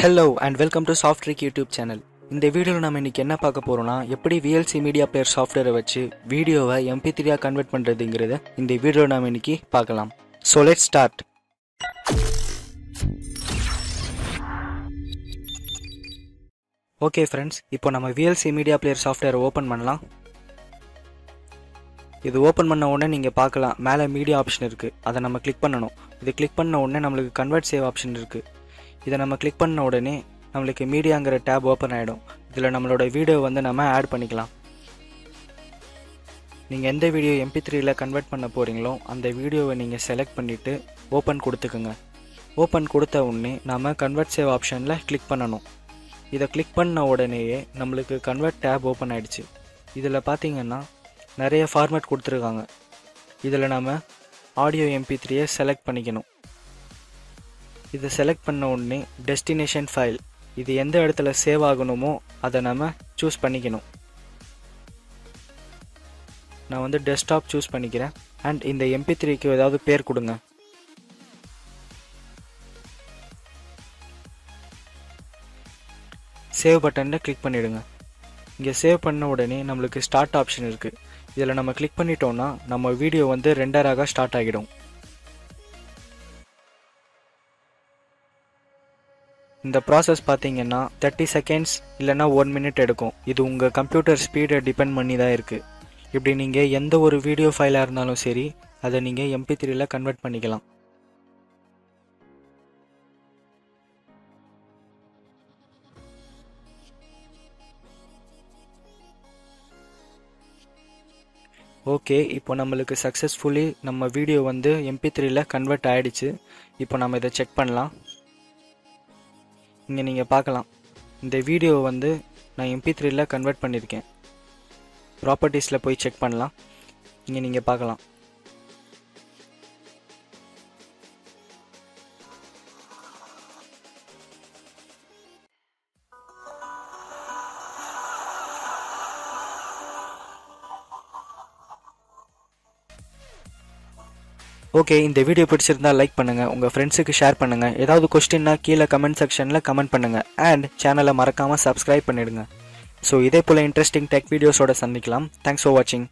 Hello and welcome to soft trick YouTube channel இந்த வீடியோவில் நம்ம இன்னைக்கு என்ன பார்க்க போறோம்னா எப்படி விஎல்சி மீடியா பிளேயர் சாஃப்ட்வேரை வச்சு வீடியோவை எம்பி த்ரீயாக கன்வெர்ட் பண்ணுறதுங்கிறத இந்த வீடியோவில் நம்ம இன்னைக்கு பார்க்கலாம். So let start okay friends இப்போ நம்ம விஎல்சி மீடியா பிளேயர் சாஃப்ட்வேரை ஓப்பன் பண்ணலாம். இது ஓப்பன் பண்ண உடனே நீங்கள் பார்க்கலாம் மேலே மீடியா ஆப்ஷன் இருக்குது அதை நம்ம கிளிக் பண்ணணும். இது கிளிக் பண்ண உடனே நம்மளுக்கு கன்வெர்ட் சேவ் ஆப்ஷன் இருக்குது இதை நம்ம கிளிக் பண்ண உடனே நம்மளுக்கு மீடியாங்கிற டேப் ஓப்பன் ஆகிடும் இதில் நம்மளோட வீடியோ வந்து நம்ம ஆட் பண்ணிக்கலாம். நீங்கள் எந்த வீடியோ எம்பி த்ரீயில் கன்வெர்ட் பண்ண போகிறீங்களோ அந்த வீடியோவை நீங்கள் செலக்ட் பண்ணிவிட்டு ஓப்பன் கொடுத்துக்குங்க. ஓப்பன் கொடுத்த உடனே நாம் கன்வெர்ட் சேவ் ஆப்ஷனில் கிளிக் பண்ணணும். இதை கிளிக் பண்ண உடனேயே நம்மளுக்கு கன்வெர்ட் டேப் ஓப்பன் ஆகிடுச்சு இதில் பார்த்தீங்கன்னா நிறைய ஃபார்மேட் கொடுத்துருக்காங்க. இதில் நம்ம ஆடியோ எம்பி த்ரீயை செலக்ட் பண்ணிக்கணும். இதை செலக்ட் பண்ண உடனே டெஸ்டினேஷன் ஃபைல் இது எந்த இடத்துல சேவ் ஆகணுமோ அதை நம்ம சூஸ் பண்ணிக்கணும். நான் வந்து டெஸ்க்டாப் சூஸ் பண்ணிக்கிறேன். அண்ட் இந்த எம்பி த்ரீக்கு ஏதாவது பேர் கொடுங்க. சேவ் பட்டனில் கிளிக் பண்ணிவிடுங்க இங்கே சேவ் பண்ண உடனே நம்மளுக்கு ஸ்டார்ட் ஆப்ஷன் இருக்குது இதில் நம்ம கிளிக் பண்ணிட்டோம்னா நம்ம வீடியோ வந்து ரெண்டராக ஸ்டார்ட் ஆகிடும். இந்த ப்ராசஸ் பார்த்தீங்கன்னா தேர்ட்டி செகண்ட்ஸ் இல்லைனா ஒன் மினிட் எடுக்கும். இது உங்கள் கம்ப்யூட்டர் ஸ்பீடை டிபெண்ட் பண்ணி தான் இருக்குது இப்படி நீங்கள் எந்த ஒரு வீடியோ ஃபைலாக இருந்தாலும் சரி அதை நீங்கள் எம்பி த்ரீல கன்வெர்ட் பண்ணிக்கலாம். ஓகே இப்போ நம்மளுக்கு சக்ஸஸ்ஃபுல்லி நம்ம வீடியோ வந்து எம்பி த்ரீயில் கன்வெர்ட் ஆகிடுச்சு இப்போ நம்ம இதை செக் பண்ணலாம். இங்கே நீங்கள் பார்க்கலாம். இந்த வீடியோ வந்து நான் எம்பி த்ரீயில் கன்வெர்ட் பண்ணியிருக்கேன் ப்ராப்பர்ட்டிஸில் போய் செக் பண்ணலாம். இங்கே நீங்கள் பார்க்கலாம். ஓகே இந்த வீடியோ பிடிச்சிருந்தா லைக் பண்ணுங்க உங்க ஃப்ரெண்ட்ஸுக்கு ஷேர் பண்ணுங்க. ஏதாவது கொஸ்டின்னா கீழே கமெண்ட் செக்ஷன்ல கமெண்ட் பண்ணுங்க. அண்ட் சேனலை மறக்காம சப்ஸ்கிரைப் பண்ணிடுங்க. ஸோ இதே போல இன்ட்ரெஸ்டிங் டெக் வீடியோஸோட சந்திக்கலாம். தேங்க்ஸ் ஃபார் வாட்சிங்